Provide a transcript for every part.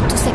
La Vox Populi est en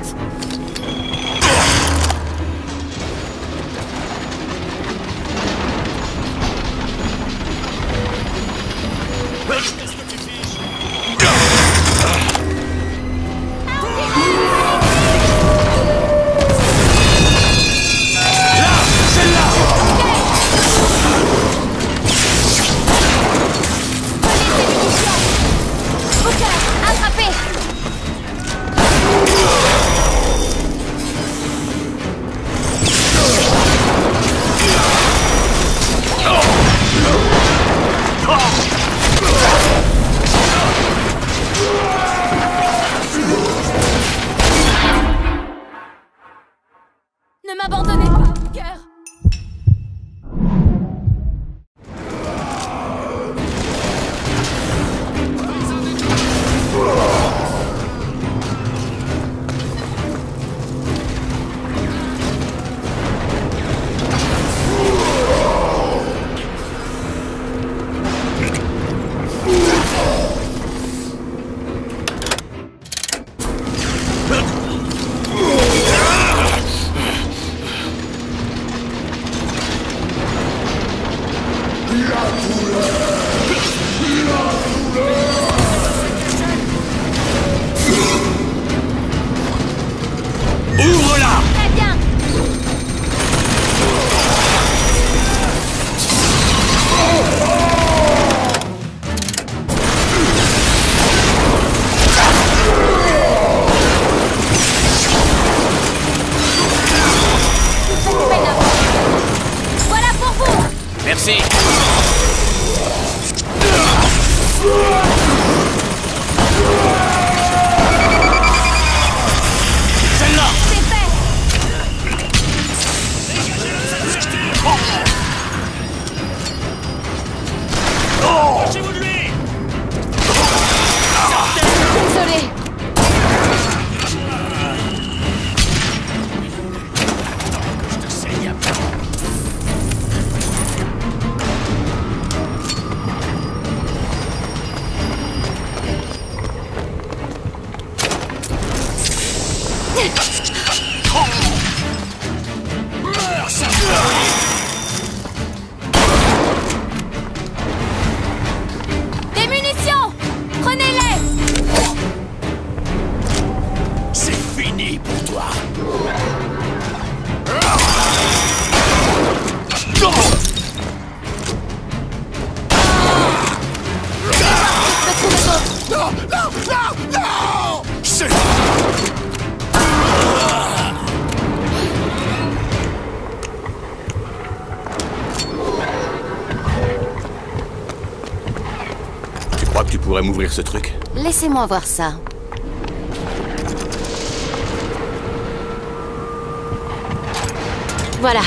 Thanks. Ce truc Laissez-moi voir ça. Voilà.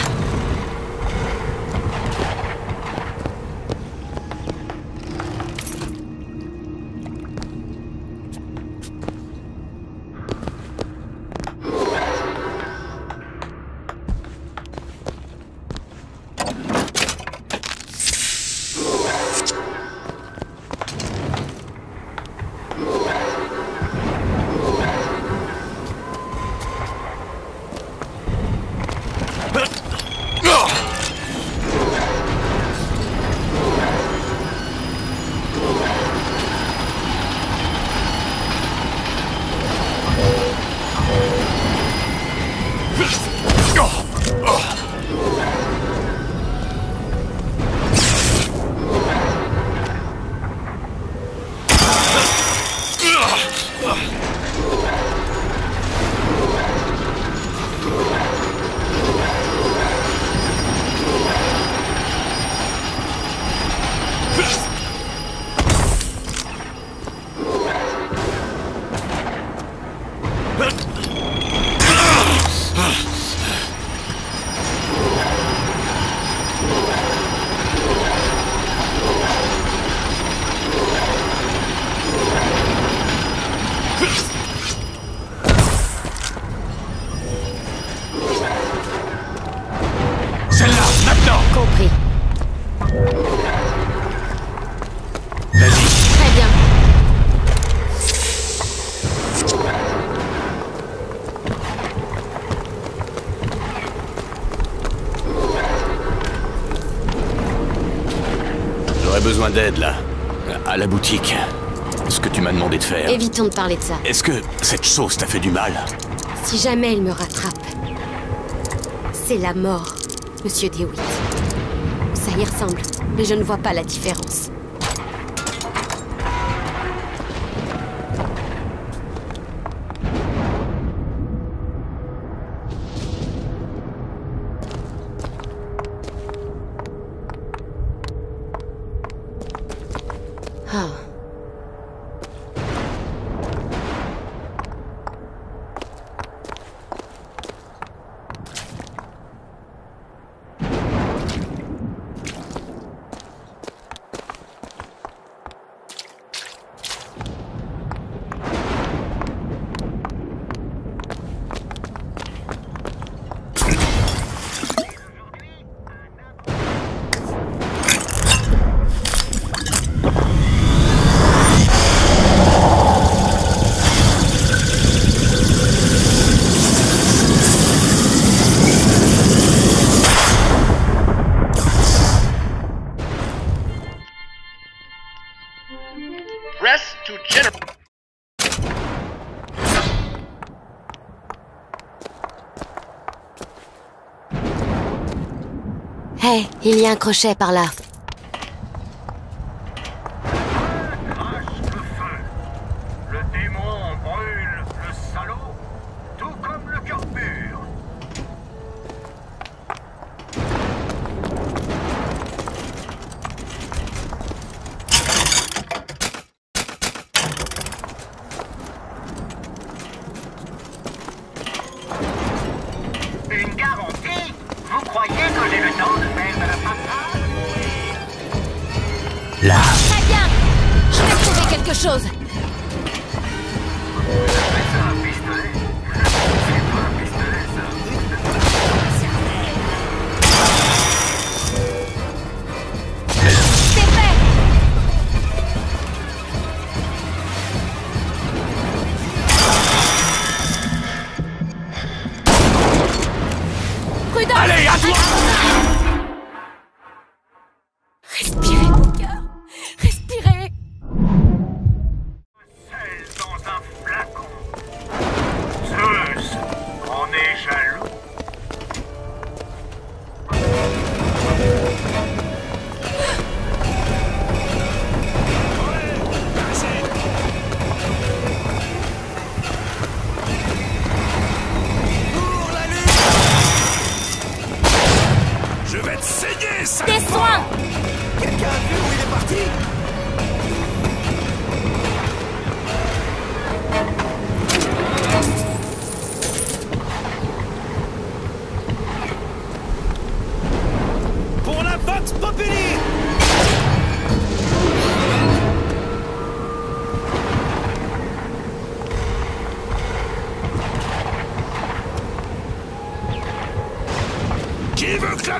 D'aide, là. À la boutique. Ce que tu m'as demandé de faire. Évitons de parler de ça. Est-ce que cette chose t'a fait du mal? Si jamais il me rattrape, c'est la mort, Monsieur DeWitt. Ça y ressemble, mais je ne vois pas la différence. Hé, il y a un crochet par là. Respirez, Booker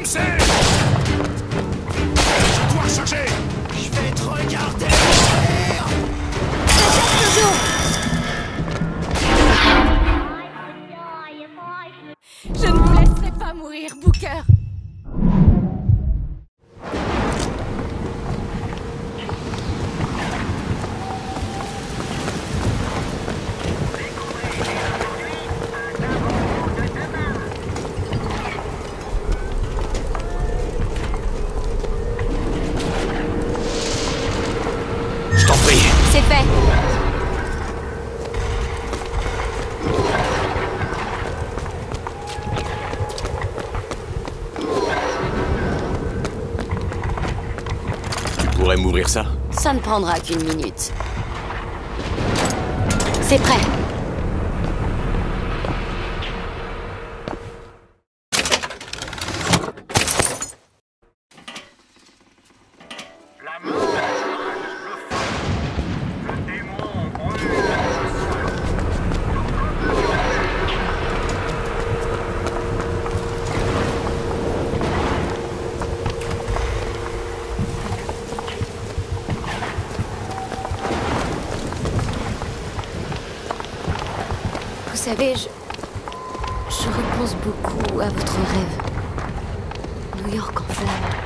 Je dois recharger Je vais te regarder. Je ne vous laisserai pas mourir, Booker ça ne prendra qu'une minute. C'est prêt savez, je... Je repense beaucoup à votre rêve. New York en flammes.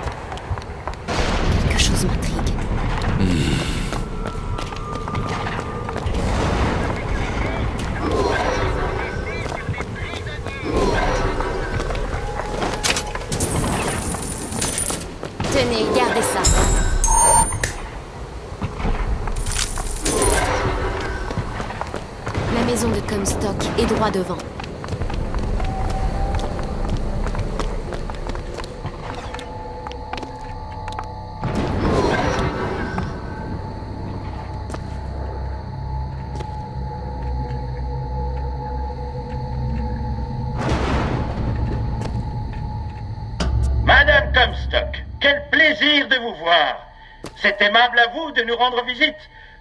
Madame Comstock, quel plaisir de vous voir. C'est aimable à vous de nous rendre visite.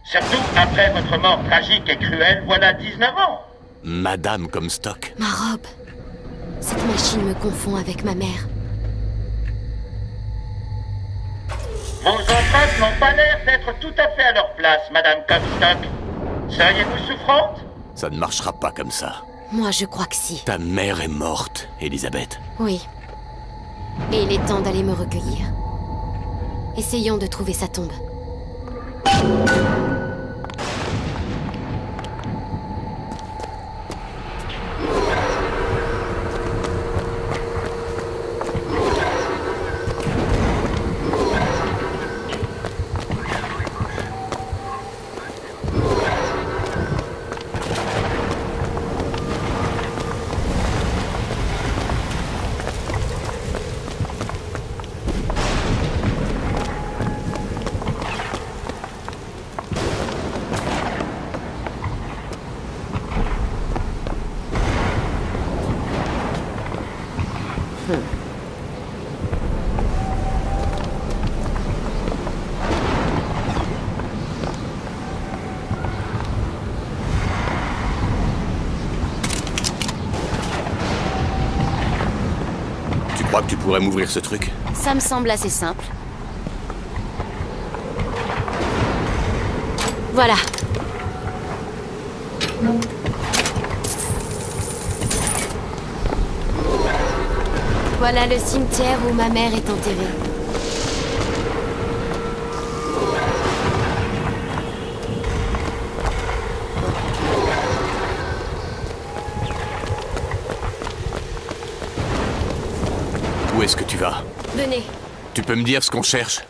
Surtout après votre mort tragique et cruelle, voilà 19 ans. Madame Comstock. Ma robe. Cette machine me confond avec ma mère. Vos empreintes n'ont pas l'air d'être tout à fait à leur place, Madame Comstock. Seriez-vous souffrante? Ça ne marchera pas comme ça. Moi, je crois que si. Ta mère est morte, Elisabeth. Oui. Et il est temps d'aller me recueillir. Essayons de trouver sa tombe. Pourrais m'ouvrir ce truc Ça me semble assez simple. Voilà. Voilà le cimetière où ma mère est enterrée. Venez, Tu peux me dire ce qu'on cherche?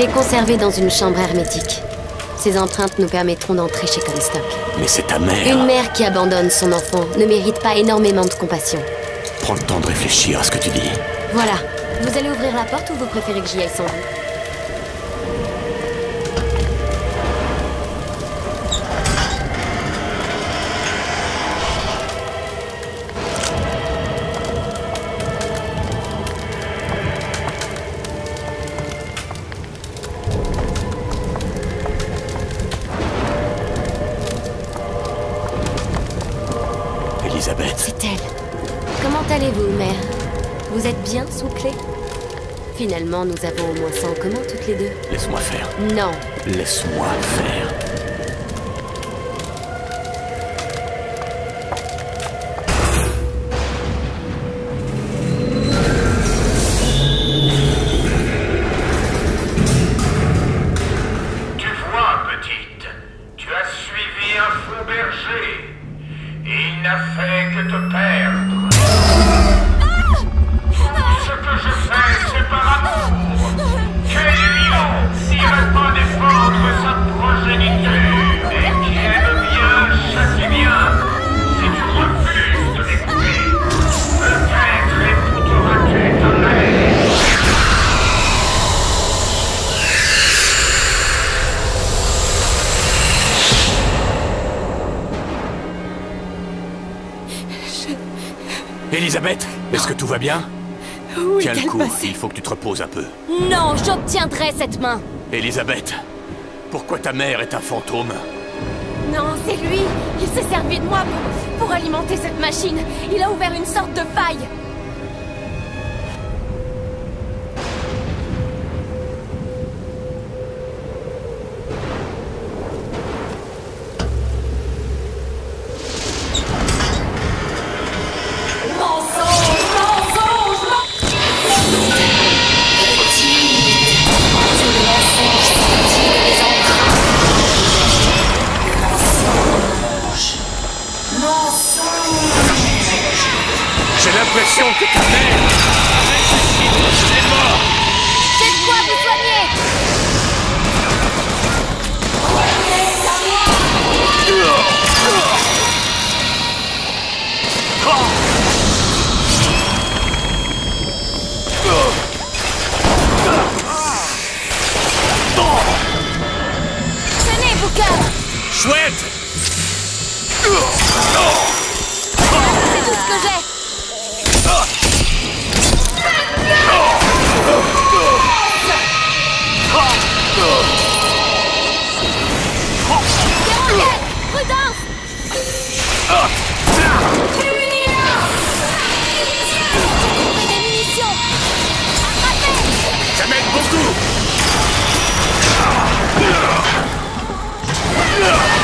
Est conservée dans une chambre hermétique. Ces empreintes nous permettront d'entrer chez Comstock. Mais c'est ta mère. Une mère qui abandonne son enfant ne mérite pas énormément de compassion. Prends le temps de réfléchir à ce que tu dis. Voilà. Vous allez ouvrir la porte ou vous préférez que j'y aille sans vous Elisabeth. C'est elle. Comment allez-vous, mère? Vous êtes bien sous clé Finalement, nous avons au moins ça en commun toutes les deux. Laisse-moi faire. Non. Laisse-moi faire. Elisabeth, est-ce que tout va bien Où Tiens le coup, il faut que tu te reposes un peu. Non, j'obtiendrai cette main. Elisabeth, pourquoi ta mère est un fantôme Non, c'est lui. Il s'est servi de moi pour, pour alimenter cette machine. Il a ouvert une sorte de faille Chouette. C'est tout ce que j'ai Yeah!